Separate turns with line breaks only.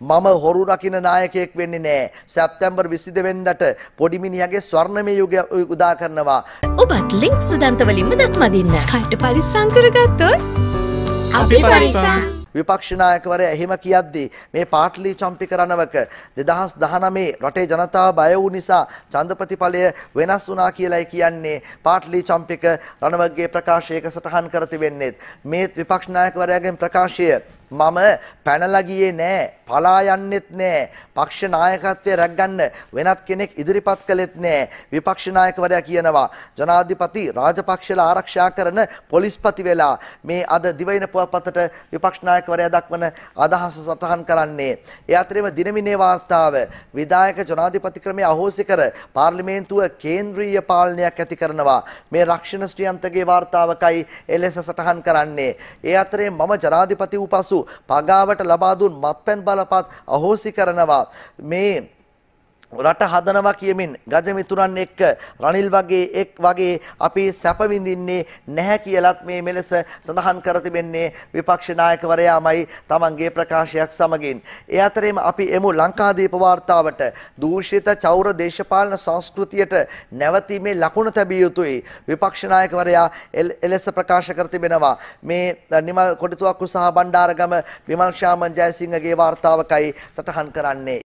මම හොරු රකින්න නායකයෙක් වෙන්නේ නෑ. සැප්තැම්බර් 22 වෙනිදාට පොඩි මිනිහගේ ස්වර්ණමය යුගය උදා කරනවා.
ඔබත් ලිංක් සුදන්තවලින්ම දත් මදින්න. කට පරිස්සං කරගත්තොත්
අපි පරිස්සම්.
විපක්ෂ නායකවරයා එහෙම කියද්දී මේ පාටලි චම්පික රණවක 2019 රටේ ජනතාව බය වූ නිසා ඡන්ද ප්‍රතිඵලය වෙනස් වුණා කියලායි කියන්නේ පාටලි චම්පික රණවකගේ ප්‍රකාශයක සටහන් කර තිබෙන්නේ මේ විපක්ෂ නායකවරයාගේ ප්‍රකාශය මම පැනලා ගියේ නෑ පලා යන්නෙත් නෑ පක්ෂ නායකත්වයේ රැග්ගන්න වෙනත් කෙනෙක් ඉදිරිපත් කළෙත් නෑ විපක්ෂ නායකවරයා කියනවා. ජනාධිපති රාජපක්ෂලා ආරක්ෂා කරන පොලිස්පති වෙලා මේ අද දිවයින පුවත්පතට විපක්ෂ නායකවරයා දක්වන අදහස සටහන් කරන්නේ. ඒ අතරේම දිනමිනේ වාර්තාව විධායක ජනාධිපති ක්‍රමය අහෝසි කර පාර්ලිමේන්තුව කේන්ද්‍රීය පාලනයක් ඇති කරනවා. මේ රක්ෂණ ශ්‍රියන්තගේ වාර්තාවකයි එලෙස සටහන් කරන්නේ. ඒ අතරේ මම ජනාධිපති වූ පසු පගාවට ලබා දුන් මත්පැන් බලපත් අහෝසි කරනවා. මේ රට හදනවා කියමින් ගජමිතුරන් එක්ක රනිල් වගේ එක් වගේ අපි සැප විඳින්නේ නැහැ කියලත් මේ මෙලෙස සඳහන් කර තිබෙන්නේ විපක්ෂ නායකවරයාමයි තමන්ගේ ප්‍රකාශයක් සමගින්. ඒ අතරේම අපි එමු ලංකාදීප වාර්තාවට දූෂිත චෞර දේශපාලන සංස්කෘතියට නැවතීමේ ලකුණු තැබිය යුතුයි. විපක්ෂ නායකවරයා එලෙස ප්‍රකාශ කර තිබෙනවා. මේ නිමල් කොටිතුවක්කු සහ බණ්ඩාරගම විමල් ශාමන් ජයසිංහගේ වාර්තාවකයි සටහන් කරන්නේ.